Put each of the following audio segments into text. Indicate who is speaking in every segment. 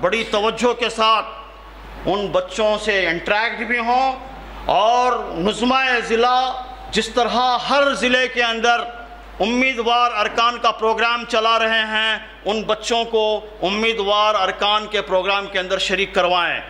Speaker 1: بڑی توجہ کے ساتھ ان بچوں سے انٹریکٹ بھی ہوں اور نظمہ ضلع جس طرح ہر ضلع کے اندر امیدوار ارکان کا پروگرام چلا رہے ہیں، ان بچوں کو امیدوار ارکان کے پروگرام کے اندر شریک کروائیں۔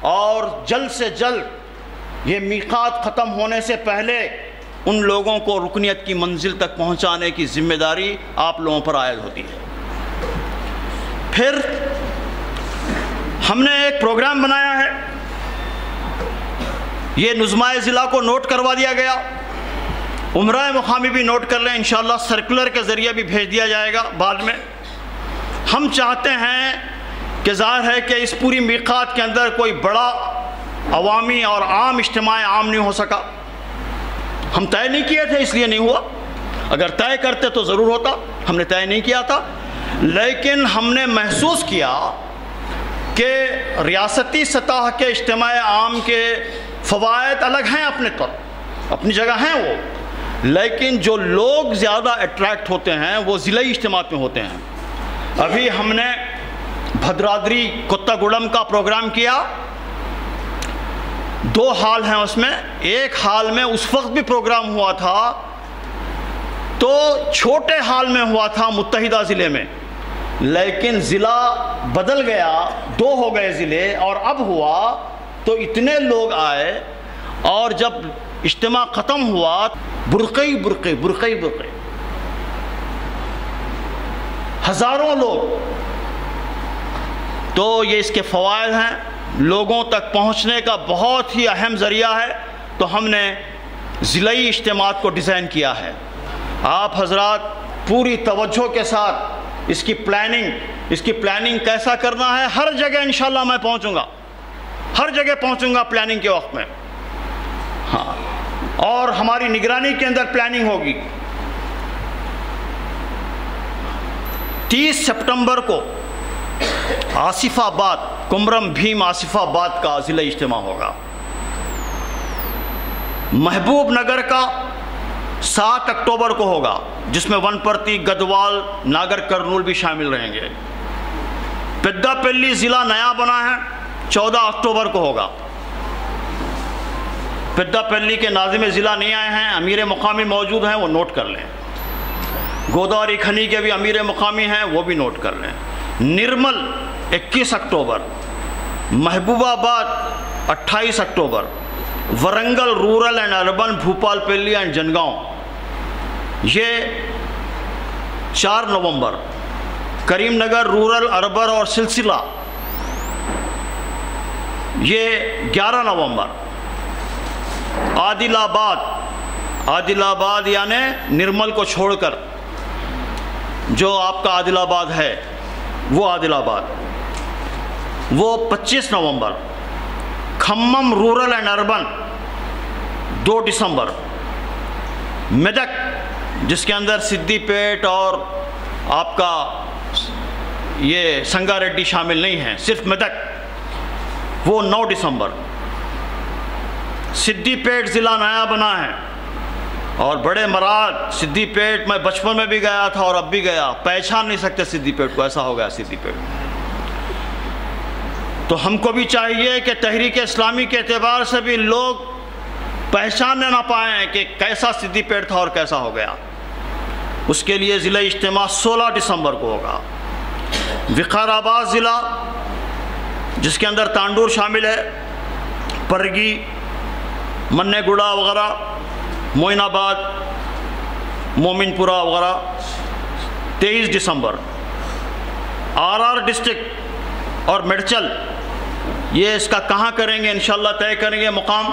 Speaker 1: اور جلد سے جلد یہ میقات ختم ہونے سے پہلے ان لوگوں کو رکنیت کی منزل تک پہنچانے کی ذمہ داری آپ لوگوں پر عائد ہوتی ہے۔ پھر ہم نے ایک پروگرام بنایا ہے۔ یہ نظمہ ضلع کو نوٹ کروا دیا گیا۔ عمرہ مقامی بھی نوٹ کر لیں، انشاءاللہ سرکولر کے ذریعے بھی بھیج دیا جائے گا بعد میں۔ ہم چاہتے ہیں کہ ظاہر ہے کہ اس پوری میقات کے اندر کوئی بڑا عوامی اور عام اجتماع عام نہیں ہو سکا۔ ہم طے نہیں کیے تھے، اس لیے نہیں ہوا۔ اگر طے کرتے تو ضرور ہوتا، ہم نے طے نہیں کیا تھا۔ لیکن ہم نے محسوس کیا کہ ریاستی سطح کے اجتماع عام کے فوائد الگ ہیں اپنے طور۔ اپنی جگہ ہیں وہ۔ لیکن جو لوگ زیادہ اٹریکٹ ہوتے ہیں، وہ ضلعی اجتماع میں ہوتے ہیں۔ ابھی ہم نے بھدرادری کتا گڑم کا پروگرام کیا۔ دو حال ہیں اس میں۔ ایک حال میں اس وقت بھی پروگرام ہوا تھا۔ تو چھوٹے حال میں ہوا تھا متحدہ ضلع میں۔ لیکن ضلع بدل گیا۔ دو ہو گئے ضلع اور اب ہوا۔ تو اتنے لوگ آئے اور جب اجتماع ختم ہوا برقی برقی برقی برقی ہزاروں لوگ۔ تو یہ اس کے فوائد ہیں۔ لوگوں تک پہنچنے کا بہت ہی اہم ذریعہ ہے، تو ہم نے ضلعی اجتماعات کو ڈیزائن کیا ہے۔ آپ حضرات پوری توجہ کے ساتھ اس کی پلاننگ اس کی پلاننگ کیسا کرنا ہے، ہر جگہ انشاءاللہ میں پہنچوں گا۔ ہر جگہ پہنچوں گا پلاننگ کے وقت میں۔ ہاں۔ اور ہماری نگرانی کے اندر پلاننگ ہوگی۔ تیس سپٹمبر کو آصف آباد کمرم بھیم آصف آباد کا ضلع اجتماع ہوگا۔ محبوب نگر کا سات اکتوبر کو ہوگا، جس میں ون پرتی گدوال، ناگر، کرنول بھی شامل رہیں گے۔ پدا پلی ضلع نیا بنا ہے، چودہ اکتوبر کو ہوگا۔ پدا پلی کے ناظم ضلع نہیں آئے ہیں، امیر مقامی موجود ہیں، وہ نوٹ کر لیں۔ گوداری کھنی کے بھی امیر مقامی ہیں، وہ بھی نوٹ کر لیں۔ نرمل اکیس اکتوبر، محبوب آباد، اٹھائیس اکتوبر، Warangal rural and urban, Bhupalpally and Jangaon. یہ چار نومبر، کریم نگر، رورل، اربر اور سلسلہ۔ یہ گیارہ نومبر۔ عادل آباد عادل آباد یعنی نرمل کو چھوڑ کر جو آپ کا عادل آباد ہے، وہ عادل آباد۔ وہ پچیس نومبر، کھمم رورل اینڈ اربن، دو ڈسمبر میدک، جس کے اندر سدی پیٹ اور آپ کا یہ سنگا ریڈی شامل نہیں ہیں، صرف میدک۔ وہ نو ڈسمبر سدی پیٹ ضلع نیا بنا ہے۔ اور بڑے مراد سدی پیٹ میں بچپن میں بھی گیا تھا اور اب بھی گیا۔ پہچان نہیں سکتے سدی پیٹ کو، ایسا ہو گیا سدی پیٹ۔ تو ہم کو بھی چاہیے کہ تحریک اسلامی کے اعتبار سے بھی لوگ پہچاننے نہ پائیں کہ کیسا سدی پیٹ تھا اور کیسا ہو گیا۔ اس کے لیے ضلع اجتماع سولہ دسمبر کو ہوگا۔ وقار آباد ضلع، جس کے اندر تانڈور شامل ہے، پرگی من گڑا وغیرہ، معین آباد، مومن پورہ وغیرہ، تیئیس دسمبر۔ آر آر ڈسٹرک اور میڈچل یہ اس کا کہاں کریں گے؟ انشاءاللہ طے کریں گے مقام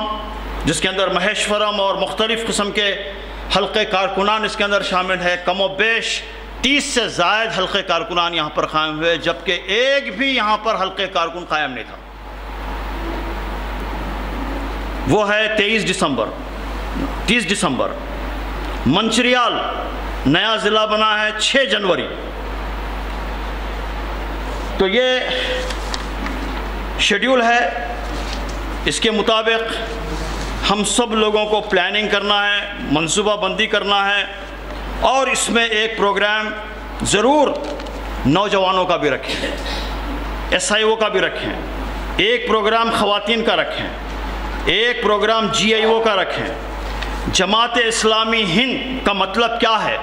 Speaker 1: جس کے اندر مہیشورم اور مختلف قسم کے حلقے کارکنان اس کے اندر شامل ہے کم و بیش تیس سے زائد حلقے کارکنان یہاں پر قائم ہوئے، جبکہ ایک بھی یہاں پر حلقے کارکن قائم نہیں تھا۔ وہ ہے تیئیس دسمبر۔ تیس دسمبر۔ منچریال، نیا ضلع بنا ہے، چھ جنوری۔ تو یہ شیڈیول ہے۔ اس کے مطابق ہم سب لوگوں کو پلاننگ کرنا ہے، منصوبہ بندی کرنا ہے۔ اور اس میں ایک پروگرام ضرور نوجوانوں کا بھی رکھیں۔ ایس آئی او کا بھی رکھیں۔ ایک پروگرام خواتین کا رکھیں۔ ایک پروگرام جی آئی او کا رکھیں۔ جماعت اسلامی ہند کا مطلب کیا ہے؟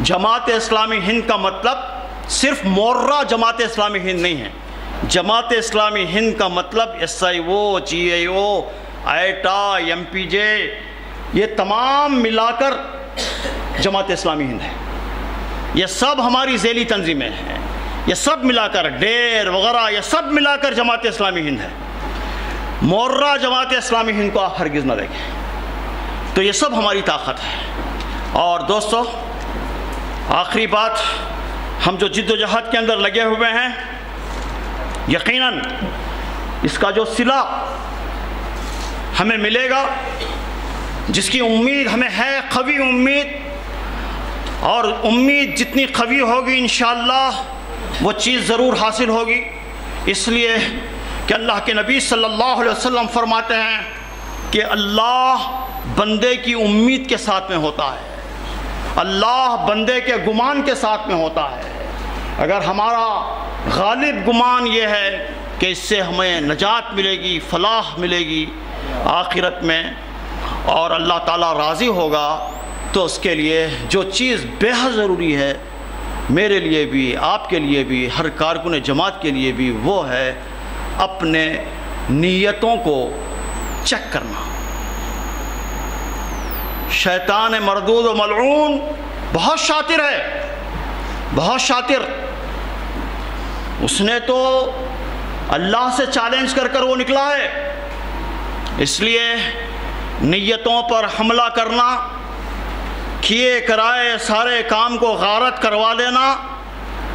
Speaker 1: جماعت اسلامی ہند کا مطلب صرف مورہ جماعت اسلامی ہند نہیں ہے۔ جماعت اسلامی ہند کا مطلب S I G O G I O eta M P J, یہ تمام ملا کر جماعت اسلامی ہند ہے۔ یہ سب ہماری ذیلی تنظیمیں ہیں۔ یہ سب ملا کر ڈیر وغیرہ، یہ سب ملا کر جماعت اسلامی ہند ہے۔ مورہ جماعت اسلامی ہند کو آپ ہرگز نہ دیکھیں۔ تو یہ سب ہماری طاقت ہے۔ اور دوستو، آخری بات، ہم جو جد و جہد کے اندر لگے ہوئے ہیں یقیناً اس کا جو صلہ ہمیں ملے گا، جس کی امید ہمیں ہے، قوی امید، اور امید جتنی قوی ہوگی انشاءاللہ وہ چیز ضرور حاصل ہوگی۔ اس لیے کہ اللہ کے نبی صلی اللہ علیہ وسلم فرماتے ہیں کہ اللہ بندے کی امید کے ساتھ میں ہوتا ہے۔ اللہ بندے کے گمان کے ساتھ میں ہوتا ہے۔ اگر ہمارا غالب گمان یہ ہے کہ اس سے ہمیں نجات ملے گی، فلاح ملے گی آخرت میں اور اللہ تعالیٰ راضی ہوگا تو اس کے لیے جو چیز بے حد ضروری ہے میرے لیے بھی، آپ کے لیے بھی، ہر کارکن جماعت کے لیے بھی وہ ہے اپنے نیتوں کو چیک کرنا۔ شیطان مردود و ملعون بہت شاطر ہے، بہت شاطر۔ اس نے تو اللہ سے چیلنج کر کر وہ نکلا ہے۔ اس لیے نیتوں پر حملہ کرنا، کیے کرائے سارے کام کو غارت کروا دینا،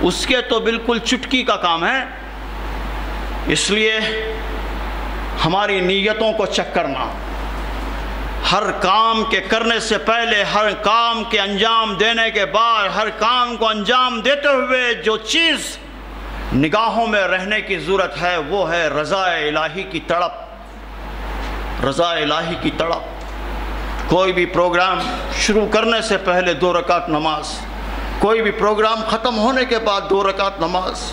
Speaker 1: اس کے تو بالکل چٹکی کا کام ہے۔ اس لیے ہماری نیتوں کو چیک کرنا۔ ہر کام کے کرنے سے پہلے، ہر کام کے انجام دینے کے بعد، ہر کام کو انجام دیتے ہوئے جو چیز نگاہوں میں رہنے کی ضرورت ہے، وہ ہے رضا الہی کی تڑپ۔ رضا الہی کی تڑپ۔ کوئی بھی پروگرام شروع کرنے سے پہلے دو رکعت نماز، کوئی بھی پروگرام ختم ہونے کے بعد دو رکعت نماز۔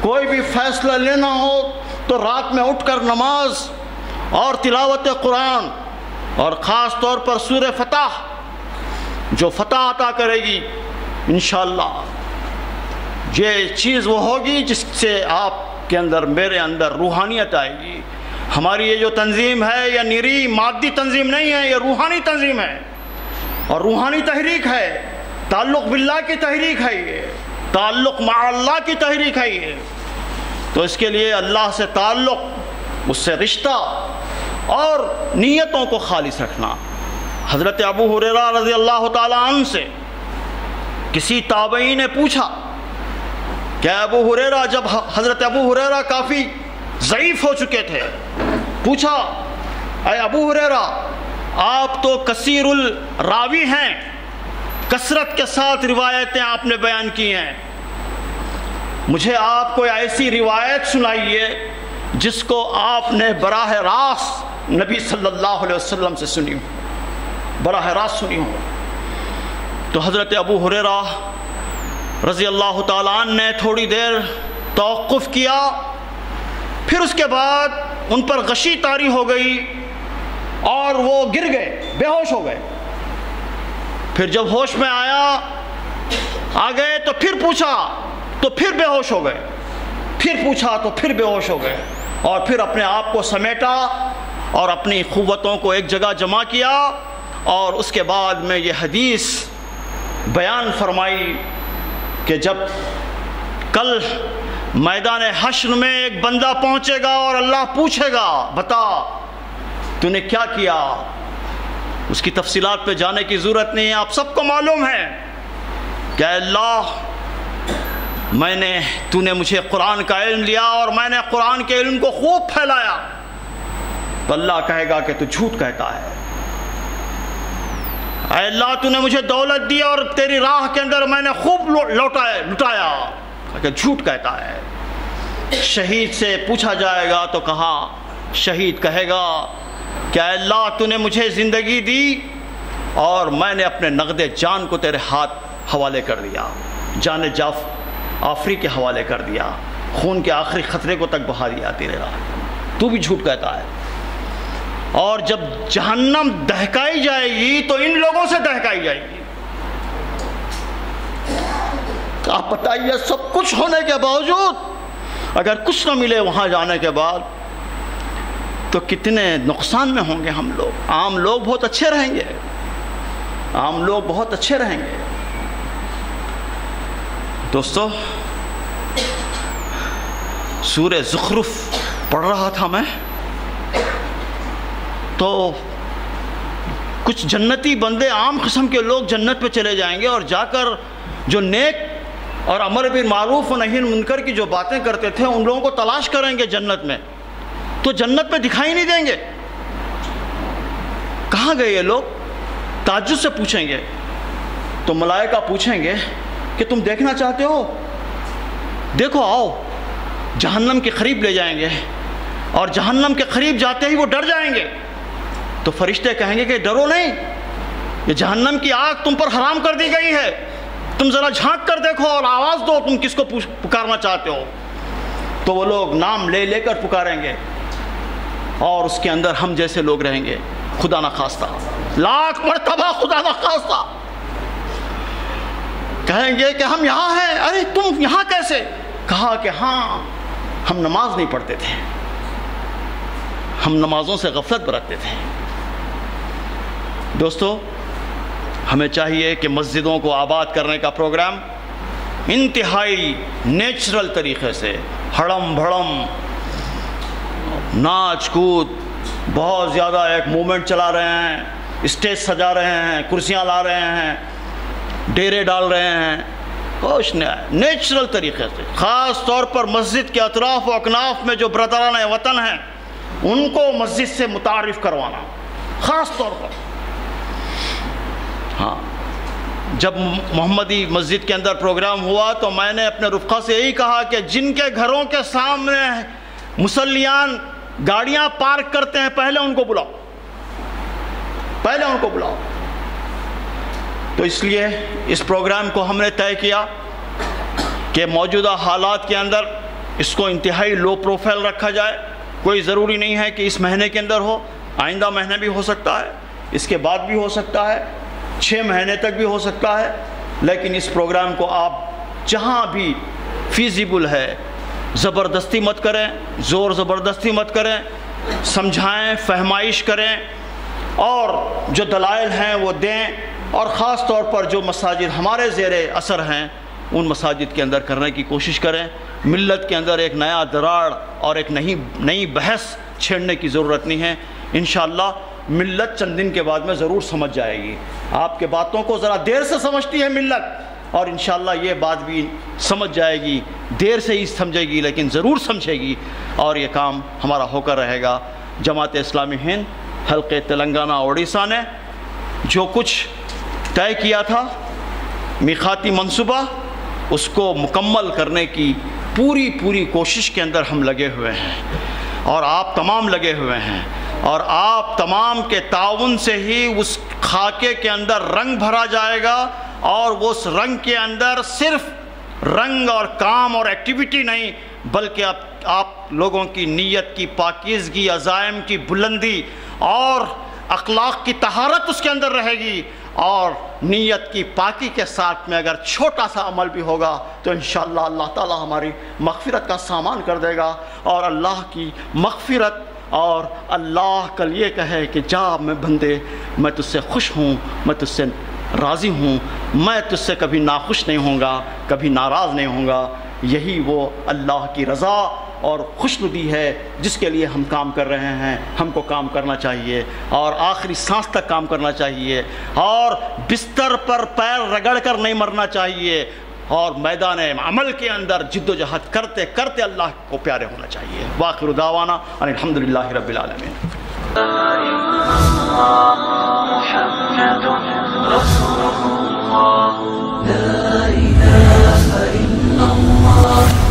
Speaker 1: کوئی بھی فیصلہ لینا ہو تو رات میں اٹھ کر نماز اور تلاوت قرآن اور خاص طور پر سور فتح، جو فتح عطا کرے گی انشاءاللہ۔ یہ چیز وہ ہوگی جس سے آپ کے اندر میرے اندر روحانیت آئے گی۔ ہماری یہ جو تنظیم ہے یہ نیری مادی تنظیم نہیں ہے، یہ روحانی تنظیم ہے۔ اور روحانی تحریک ہے، تعلق باللہ کی تحریک ہے یہ۔ تعلق مع اللہ کی تحریک ہے یہ۔ تو اس کے لیے اللہ سے تعلق، اس سے رشتہ اور نیتوں کو خالص رکھنا۔ حضرت ابو حریرہ رضی اللہ تعالیٰ عنہ سے کسی تابعی نے پوچھا کہ ابو حریرہ جب حضرت ابو حریرہ کافی ضعیف ہو چکے تھے، پوچھا، اے ابو حریرہ آپ تو کثیر الراوی ہیں، کثرت کے ساتھ روایتیں آپ نے بیان کی ہیں۔ مجھے آپ کو ایسی روایت سنائیے جس کو آپ نے براہ راست نبی صلی اللہ علیہ وسلم سے سنی ہو۔ براہ راست سنی ہو۔ تو حضرت ابو حریرہ رضی اللہ تعالیٰ عنہ نے تھوڑی دیر توقف کیا، پھر اس کے بعد ان پر غشی تاری ہو گئی اور وہ گر گئے، بے ہوش ہو گئے۔ پھر جب ہوش میں آیا، آ گئے تو پھر پوچھا، تو پھر بے ہوش ہو گئے۔ پھر پوچھا تو پھر بے ہوش ہو گئے۔ اور پھر اپنے آپ کو سمیٹا اور اپنی قوتوں کو ایک جگہ جمع کیا۔ اور اس کے بعد میں یہ حدیث بیان فرمائی۔ کہ جب کل میدان حشر میں ایک بندہ پہنچے گا اور اللہ پوچھے گا، بتا، تو نے کیا کیا؟ اس کی تفصیلات پہ جانے کی ضرورت نہیں ہے، آپ سب کو معلوم ہے کہ اللہ، میں نے، تو نے مجھے قرآن کا علم لیا اور میں نے قرآن کے علم کو خوب پھیلایا۔ تو اللہ کہے گا کہ تو جھوٹ کہتا ہے۔ اے اللہ تو نے مجھے دولت دی اور تیری راہ کے اندر میں نے خوب لوٹایا لٹایا۔ کہ جھوٹ کہتا ہے۔ شہید سے پوچھا جائے گا تو کہا، شہید کہے گا کہ اے اللہ تو نے مجھے زندگی دی اور میں نے اپنے نقد جان کو تیرے ہاتھ حوالے کر دیا، جان جاف آفری کے حوالے کر دیا، خون کے آخری خطرے کو تک بہا دیا تیرے راہ۔ تو بھی جھوٹ کہتا ہے۔ اور جب جہنم دہکائی جائے گی تو ان لوگوں سے دہکائی جائے گی۔ آپ بتائیے، سب کچھ ہونے کے باوجود اگر کچھ نہ ملے وہاں جانے کے بعد، تو کتنے نقصان میں ہوں گے ہم لوگ؟ عام لوگ بہت اچھے رہیں گے۔ عام لوگ بہت اچھے رہیں گے۔ دوستو سور زخرف پڑھ رہا تھا میں۔ تو کچھ جنتی بندے عام قسم کے لوگ جنت پہ چلے جائیں گے اور جا کر جو نیک اور امر بن معروف و نہیں منکر کی جو باتیں کرتے تھے، ان لوگوں کو تلاش کریں گے جنت میں۔ تو جنت میں دکھائی نہیں دیں گے۔ کہاں گئے یہ لوگ؟ تعجد سے پوچھیں گے۔ تو ملائکہ پوچھیں گے کہ تم دیکھنا چاہتے ہو؟ دیکھو، آؤ، جہنم کے قریب لے جائیں گے۔ اور جہنم کے قریب جاتے ہی وہ ڈر جائیں گے۔ تو فرشتے کہیں گے کہ ڈرو نہیں، یہ جہنم کی آگ تم پر حرام کر دی گئی ہے۔ تم ذرا جھانک کر دیکھو اور آواز دو تم کس کو پکارنا چاہتے ہو۔ تو وہ لوگ نام لے لے کر پکاریں گے اور اس کے اندر ہم جیسے لوگ رہیں گے۔ خدا نخواستہ لاکھ مرتبہ خدا نخواستہ کہیں گے کہ ہم یہاں ہیں۔ ارے تم یہاں کیسے؟ کہا کہ ہاں ہم نماز نہیں پڑھتے تھے۔ ہم نمازوں سے غفلت برتتے تھے۔ دوستو، ہمیں چاہیے کہ مسجدوں کو آباد کرنے کا پروگرام انتہائی نیچرل طریقے سے ہڑم بھڑم، ناچ کود، بہت زیادہ ایک مومنٹ چلا رہے ہیں، اسٹیج سجا رہے ہیں، کرسیاں لا رہے ہیں، ڈیرے ڈال رہے ہیں۔ کچھ نہیں نیچرل طریقے سے، خاص طور پر مسجد کے اطراف و اکناف میں جو برادران وطن ہیں، ان کو مسجد سے متعارف کروانا، خاص طور پر۔ ہاں۔ جب محمدی مسجد کے اندر پروگرام ہوا تو میں نے اپنے رفقہ سے یہی کہا کہ جن کے گھروں کے سامنے مسلیان گاڑیاں پارک کرتے ہیں، پہلے ان کو بلاؤ۔ پہلے ان کو بلاؤ۔ تو اس لیے اس پروگرام کو ہم نے طے کیا کہ موجودہ حالات کے اندر اس کو انتہائی لو پروفائل رکھا جائے۔ کوئی ضروری نہیں ہے کہ اس مہینے کے اندر ہو، آئندہ مہینے بھی ہو سکتا ہے، اس کے بعد بھی ہو سکتا ہے۔ چھ مہینے تک بھی ہو سکتا ہے، لیکن اس پروگرام کو آپ جہاں بھی فیزیبل ہے، زبردستی مت کریں، زور زبردستی مت کریں، سمجھائیں، فہمائش کریں، اور جو دلائل ہیں وہ دیں، اور خاص طور پر جو مساجد ہمارے زیر اثر ہیں، ان مساجد کے اندر کرنے کی کوشش کریں۔ ملت کے اندر ایک نیا دراڑ اور ایک نئی نئی بحث چھیڑنے کی ضرورت نہیں ہے۔ انشاءاللہ ملت چند دن کے بعد میں ضرور سمجھ جائے گی۔ آپ کے باتوں کو ذرا دیر سے سمجھتی ہے ملت، اور انشاءاللہ یہ بات بھی سمجھ جائے گی، دیر سے ہی سمجھے گی، لیکن ضرور سمجھے گی۔ اور یہ کام ہمارا ہو کر رہے گا۔ جماعت اسلامی ہند، حلقے تلنگانہ اڑیسہ نے جو کچھ طے کیا تھا، میخاتی منصوبہ، اس کو مکمل کرنے کی پوری پوری کوشش کے اندر ہم لگے ہوئے ہیں۔ اور آپ تمام لگے ہوئے ہیں۔ اور آپ تمام کے تعاون سے ہی اس خاکے کے اندر رنگ بھرا جائے گا اور اس رنگ کے اندر صرف رنگ اور کام اور ایکٹیویٹی نہیں، بلکہ آپ آپ لوگوں کی نیت کی پاکیزگی، عزائم کی بلندی اور اخلاق کی طہارت اس کے اندر رہے گی۔ اور نیت کی پاکی کے ساتھ میں اگر چھوٹا سا عمل بھی ہوگا تو انشاءاللہ اللہ تعالی ہماری مغفرت کا سامان کر دے گا اور اللہ کی مغفرت اور اللہ کل یہ کہے کہ جا میں بندے، میں تجھ سے خوش ہوں، میں تجھ سے راضی ہوں، میں تجھ سے کبھی ناخوش نہیں ہوں گا، کبھی ناراض نہیں ہوں گا۔ یہی وہ اللہ کی رضا اور خوش ندی ہے جس کے لیے ہم کام کر رہے ہیں۔ ہم کو کام کرنا چاہیے اور آخری سانس تک کام کرنا چاہیے اور بستر پر پیر رگڑ کر نہیں مرنا چاہیے۔ اور میدان عمل کے اندر جد و جہد کرتے کرتے اللہ کو پیارے ہونا چاہیے۔ واخر دعوانا الحمد للہ رب العالمین۔
Speaker 2: محمد رسول الله
Speaker 3: لا إله إلا الله